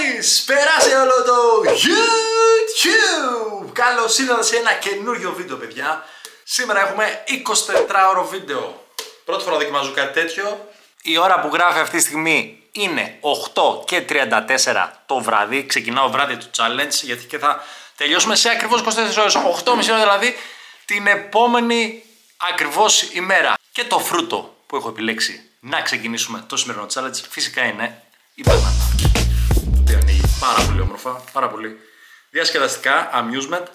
guys! Περάσε όλο το YouTube! Καλώς ήρθατε σε ένα καινούριο βίντεο παιδιά. Σήμερα έχουμε 24ωρο βίντεο. Πρώτη φορά δοκιμάζω κάτι τέτοιο. Η ώρα που γράφει αυτή τη στιγμή είναι 8 και 34 το βράδυ. Ξεκινάω βράδυ του challenge γιατί και θα τελειώσουμε σε ακριβώς 24 ώρες. 8.30 ώρα δηλαδή την επόμενη ακριβώς ημέρα. Και το φρούτο που έχω επιλέξει να ξεκινήσουμε το σημερινό challenge φυσικά είναι η μπανάνα. Το οποίο ανοίγει πάρα πολύ όμορφα, πάρα πολύ διασκεδαστικά, amusement.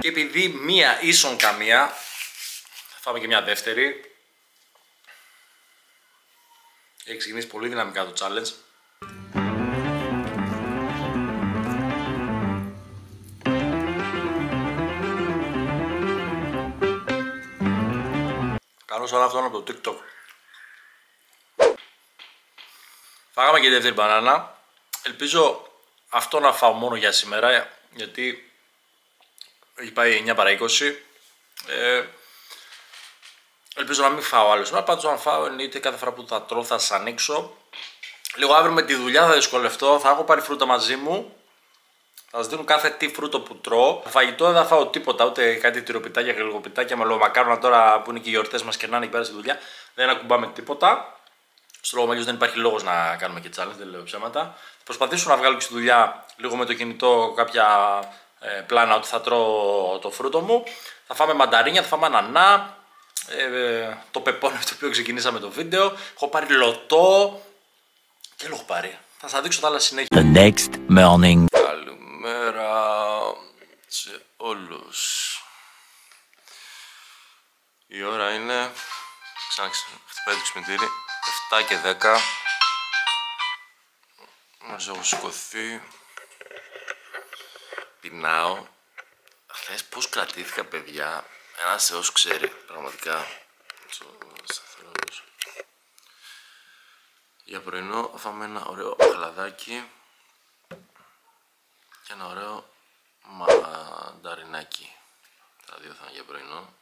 Και επειδή μία ίσον καμία, θα φάμε και μια δεύτερη. Έχει ξεκινήσει πολύ δυναμικά το challenge. Καλό σαν αυτό από το TikTok. Φάγαμε και δεύτερη μπανάνα. Ελπίζω αυτό να φάω μόνο για σήμερα γιατί έχει πάει 9 παρά 20. Ε, ελπίζω να μην φάω άλλο σήμερα. Πάντως αν φάω εννοείται κάθε φορά που θα τρώω θα σας ανοίξω. Λίγο αύριο με τη δουλειά θα δυσκολευτώ. Θα έχω πάρει φρούτα μαζί μου. Θα σας δίνω κάθε τι φρούτο που τρώω. Φαγητό δεν θα φάω τίποτα, ούτε κάτι τυροπιτάκια, γλυκοπιτάκια με λογομακάρονα τώρα που είναι και οι γιορτές μας και να είναι εκεί πέρα στη δουλειά. Δεν ακουμπάμε τίποτα. Στο λόγο δεν υπάρχει λόγος να κάνουμε και challenge, δεν λέω ψέματα. Θα προσπαθήσω να βγάλω και στη δουλειά λίγο με το κινητό κάποια ε, πλάνα ότι θα τρώω το φρούτο μου. Θα φάμε μανταρίνια, θα φάμε ανανά. Ε, το πεπόνι το οποίο ξεκινήσαμε το βίντεο. Έχω πάρει λωτό. Και έχω πάρει. Θα σας δείξω τα άλλα συνέχεια. The next morning. Καλημέρα σε όλους. Η ώρα είναι, ξανά χτυπάει το ξυπνητήρι, 7 και 10. Μας έχω σηκωθεί. Πεινάω. Χθες πώς κρατήθηκα παιδιά, ένας θεός ξέρει πραγματικά. Σταθερός. Για πρωινό θα φάμε ένα ωραίο χαλαδάκι και ένα ωραίο μανταρινάκι. Τα δύο θα είναι για πρωινό.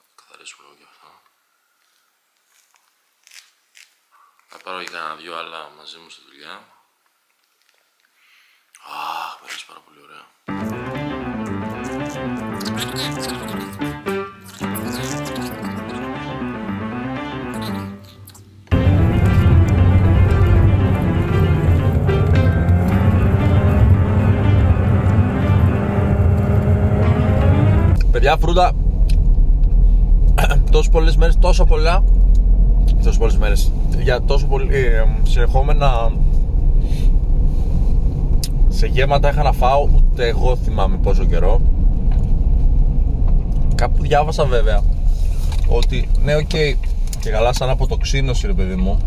Θα καθαρίσουμε λίγο και αυτό. Θα πάρω και κανένα δυο άλλα μαζί μου στη δουλειά. Αχ, περάσει πάρα πολύ ωραία. Παιδιά, φρούτα. Τόσο πολλές μέρες, τόσο πολλά. Τόσο πολλές μέρες. Για τόσο πολύ ε, συνεχόμενα σε γεύματα είχα να φάω ούτε εγώ θυμάμαι πόσο καιρό. Κάπου διάβασα βέβαια ότι ναι OK okay, και καλά σαν αποτοξίνωση ρε παιδί μου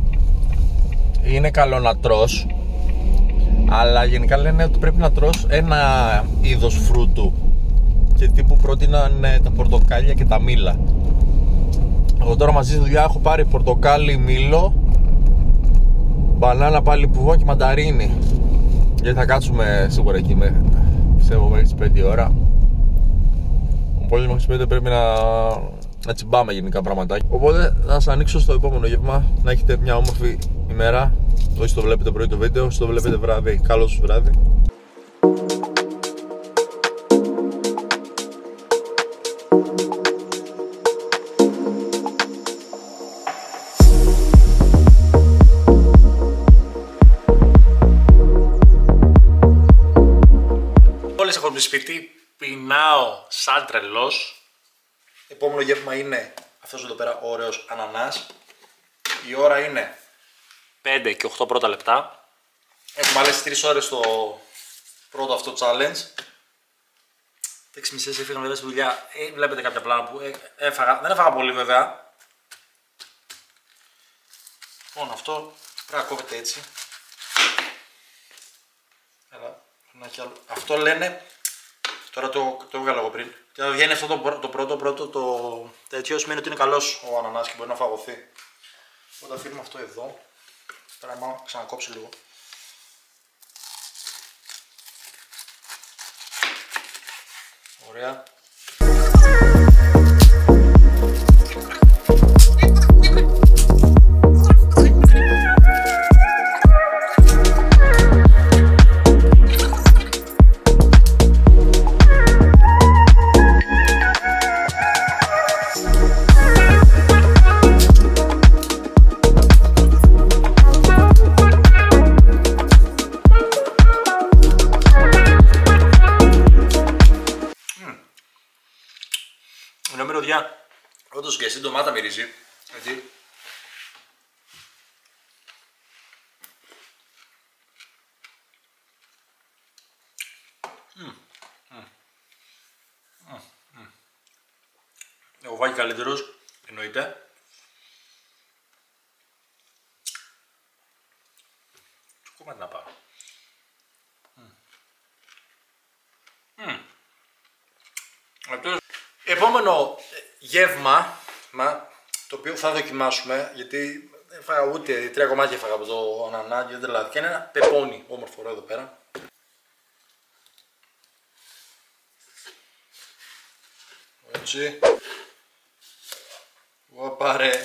είναι καλό να τρως αλλά γενικά λένε ότι πρέπει να τρως ένα είδος φρούτου και τύπου πρότειναν τα πορτοκάλια και τα μήλα. Εγώ τώρα μαζί στη δουλειά έχω πάρει πορτοκάλι, μήλο, μπανάνα πάλι που και μανταρίνι. Γιατί θα κάτσουμε σίγουρα εκεί με, πιστεύω μέχρι τις 5 ώρα. Οπότε μέχρι τις 5 πρέπει να, να τσιμπάμε γενικά πραγματάκια. Οπότε θα σας ανοίξω στο επόμενο γεύμα να έχετε μια όμορφη ημέρα. Όσοι το βλέπετε πρωί το βίντεο, όσοι το βλέπετε βράδυ, καλό σας βράδυ. Πεινάω σαν τρελός. Επόμενο γεύμα είναι αυτός εδώ πέρα ο ωραίος ανανάς. Η ώρα είναι 5 και 8 πρώτα λεπτά. Έχουμε άλλες 3 ώρες το πρώτο αυτό challenge. 6 μισές έφυγαν βέβαια στη δουλειά. Ε, βλέπετε κάποια πλάνα που ε, έφαγα. Δεν έφαγα πολύ βέβαια. Λοιπόν αυτό πρέπει να κόβεται έτσι. Έλα, να έχει άλλο. Αυτό λένε, Τώρα το, το έβγαλα εγώ πριν. Και όταν βγαίνει αυτό το, πρώτο, πρώτο το τέτοιο σημαίνει ότι είναι καλός ο ανανάς και μπορεί να φαγωθεί. Οπότε αφήνουμε αυτό εδώ. Τώρα να ξανακόψει λίγο. Ωραία. Όντως και στην ντομάτα μυρίζει. Έτσι. Έχω βάλει καλύτερος, εννοείται. Τι κομμάτι να πάω. Αυτός Επόμενο ε, γεύμα, μα, το οποίο θα δοκιμάσουμε, γιατί δεν φάγα ούτε τρία κομμάτια φάγα από το ανανά και δεν τρελάθηκα. Είναι ένα πεπόνι, όμορφο ωραίο εδώ πέρα. Έτσι. Ωπα ρε.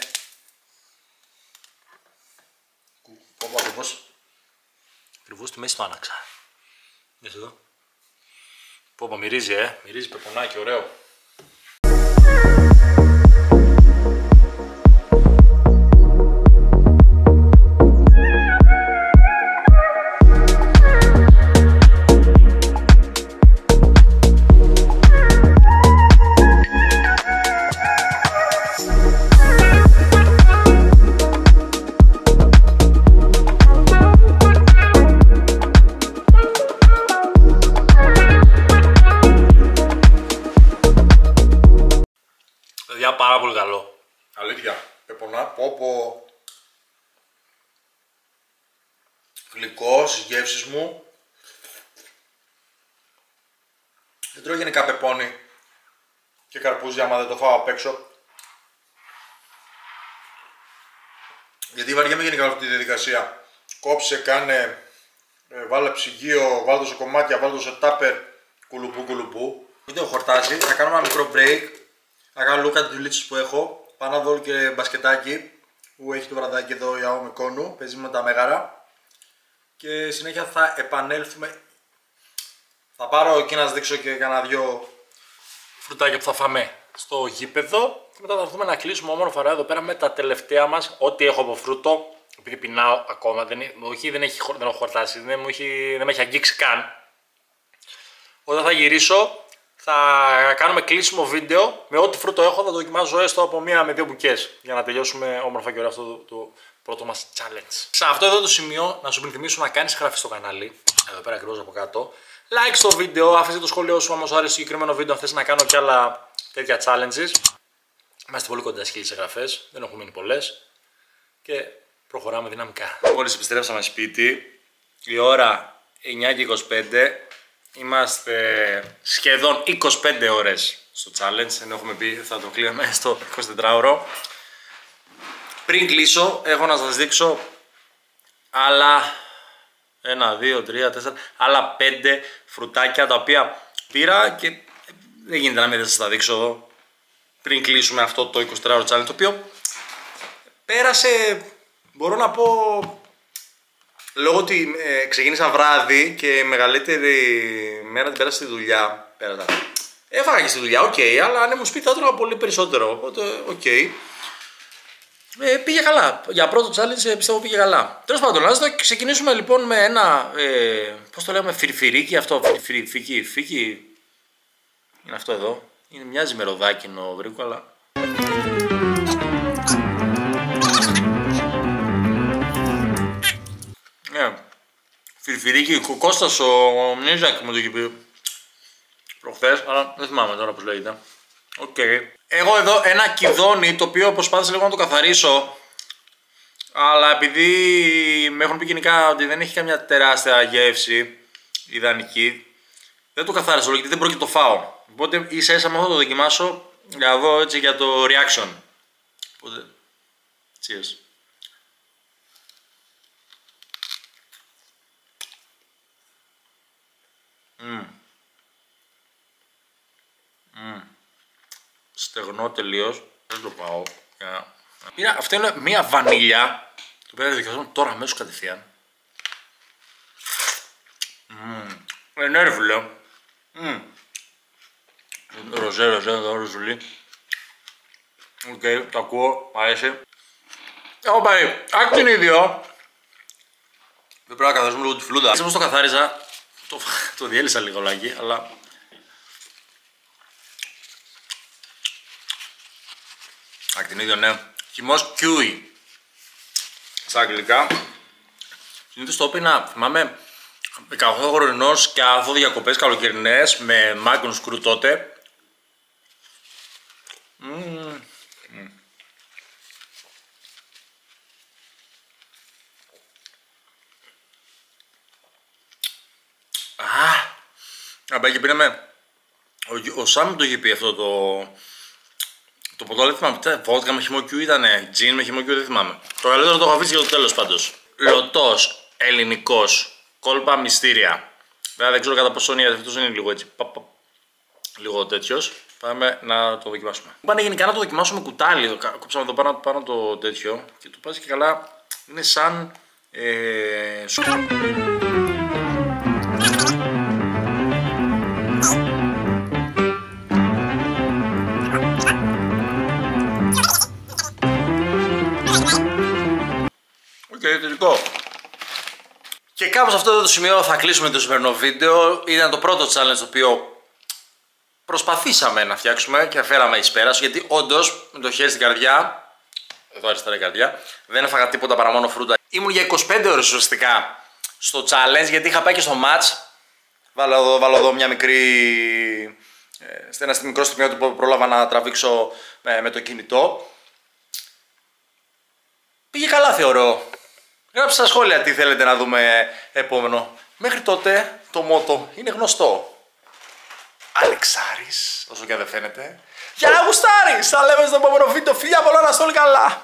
Πω πω ακριβώς. Ακριβώς στη μέση το άναξα. Δες εδώ. Πω πω μυρίζει ε, μυρίζει πεπονάκι ωραίο. Πάρα πολύ καλό. Αλήθεια. Πεπονά, πω πω. Γλυκός στις γεύσεις μου. Δεν τρώω γενικά πεπόνι και καρπούζι άμα δεν το φάω απ' έξω. Γιατί βαριέμαι γενικά αυτή τη διαδικασία. Κόψε, κάνε, ε, βάλε ψυγείο, βάλτε σε κομμάτια, βάλτε σε τάπερ, κουλουπού κουλουπού. Μην το χορτάσει, θα κάνω ένα μικρό break θα κάνω λίγο κάτι δουλίτσες που έχω. Πάω να δω και μπασκετάκι που έχει το βραδάκι εδώ η Αόμη Κόνου. Παίζει με τα μέγαρα. Και συνέχεια θα επανέλθουμε. Θα πάρω εκεί να σας δείξω και κανένα δυο φρουτάκια που θα φάμε στο γήπεδο. Και μετά θα έρθουμε να κλείσουμε όμορφα εδώ πέρα με τα τελευταία μας. Ό,τι έχω από φρούτο. Επειδή πεινάω ακόμα. Δεν, όχι, δεν, έχει, δεν έχω χορτάσει. Δεν, μου έχει, δεν με έχει αγγίξει καν. Όταν θα γυρίσω θα κάνουμε κλείσιμο βίντεο με ό,τι φρούτο έχω. Θα το δοκιμάζω έστω από μία με δύο μπουκές για να τελειώσουμε όμορφα και ωραία αυτό το, το πρώτο μας challenge. Σε αυτό εδώ το σημείο να σου υπενθυμίσω να κάνεις εγγραφή στο κανάλι. Εδώ πέρα ακριβώς από κάτω. Like στο βίντεο, άφησε το σχόλιο σου άμα σου άρεσε το συγκεκριμένο βίντεο. Αν θες να κάνω κι άλλα τέτοια challenges. Είμαστε πολύ κοντά στις εγγραφές, δεν έχουν μείνει πολλές. Και προχωράμε δυναμικά. Μόλις επιστρέψαμε σπίτι, η ώρα 9 και 25 Είμαστε σχεδόν 25 ώρες στο challenge, ενώ έχουμε πει θα το κλείνουμε στο 24ωρο. Πριν κλείσω, έχω να σας δείξω άλλα 1, 2, 3, 4, άλλα 5 φρουτάκια τα οποία πήρα και δεν γίνεται να μην σας τα δείξω εδώ πριν κλείσουμε αυτό το 24ωρο challenge το οποίο πέρασε, μπορώ να πω Λόγω ότι ε, ξεκίνησα βράδυ και η μεγαλύτερη μέρα την πέρασα στη δουλειά. Πέρασα. Έφαγα και στη δουλειά, OK, okay, αλλά αν ήμουν σπίτι θα έτρωγα πολύ περισσότερο. Οπότε, OK. Okay. Ε, πήγε καλά. Για πρώτο challenge ε, πιστεύω πήγε καλά. Τέλος πάντων, ας ξεκινήσουμε λοιπόν με ένα. Ε, Πώς το λέμε, φιρφυρίκι αυτό. Φιρφυρίκι, φίκι. Είναι αυτό εδώ. Είναι, μοιάζει με ροδάκινο βερίκοκο, αλλά Φιρφυρίκι, ο Κώστας ο Μνίζακ μου το είχε πει προχθές, αλλά δεν θυμάμαι τώρα πώς λέγεται. OK. Okay. Έχω εδώ ένα κυδώνι το οποίο προσπάθησα λίγο να το καθαρίσω αλλά επειδή με έχουν πει γενικά ότι δεν έχει καμιά τεράστια γεύση ιδανική δεν το καθάρισα όλο γιατί δεν πρόκειται το φάω. Οπότε ίσα ίσα με αυτό το δοκιμάσω για να δω έτσι για το reaction. Οπότε, cheers. Mm. στεγνό τελείως. Δεν το πάω. Πήρα, αυτό είναι μία βανίλια. Το οποίο δικαιωθούμε τώρα αμέσως κατευθείαν. Μμμ. Ε, ναι, ρε φίλε. Μμμ. Ροζέ, ροζέ, εδώ ροζουλί. Οκ, το ακούω, μ' αρέσει. Έχω πάει ίδιο. Δεν πρέπει να καθαρίσουμε λίγο τη φλούδα. Έτσι όπως το καθάριζα, το, το διέλυσα λίγο λάκι, αλλά... Ακτινίδιο, ναι. Χυμός κιούι. Στα αγγλικά. Συνήθως το έπαινα, θυμάμαι, 18 χρονινός και αφού διακοπές καλοκαιρινές με μάγκον σκρου τότε. Να πάει και πήραμε. Ο, ο Σάμ το είχε πει αυτό το. Το ποτό δεν θυμάμαι. Τι βότκα με χυμοκιού ήταν. Τζιν με χυμοκιού δεν θυμάμαι. Το καλύτερο το έχω αφήσει για το τέλος πάντως. Λωτό, ελληνικός, κόλπα μυστήρια. Βέβαια δεν ξέρω κατά πόσο είναι αυτός είναι λίγο έτσι. Πα, πα, λίγο τέτοιος. Πάμε να το δοκιμάσουμε. Πάνε γενικά να το δοκιμάσουμε κουτάλι. Κόψαμε εδώ πάνω, πάνω το τέτοιο και το πας και καλά. Είναι σαν. Ε, Και κάπως σε αυτό το σημείο θα κλείσουμε το σημερινό βίντεο. Ήταν το πρώτο challenge το οποίο προσπαθήσαμε να φτιάξουμε και φέραμε εις πέρας γιατί όντως με το χέρι στην καρδιά, εδώ αριστερά η καρδιά, δεν έφαγα τίποτα παρά μόνο φρούτα. Ήμουν για 25 ώρες ουσιαστικά στο challenge γιατί είχα πάει και στο match. Βάλω εδώ, βάλω εδώ μια μικρή. Ε, ένα μικρό στιγμίο που πρόλαβα να τραβήξω με, με το κινητό. Πήγε καλά θεωρώ. Γράψτε στα σχόλια τι θέλετε να δούμε επόμενο. Μέχρι τότε το μότο είναι γνωστό. Αλεξάρης, όσο και αν δεν φαίνεται. Για να γουστάρεις! Θα λέμε στο επόμενο βίντεο. Φιλιά πολλά να στο καλά!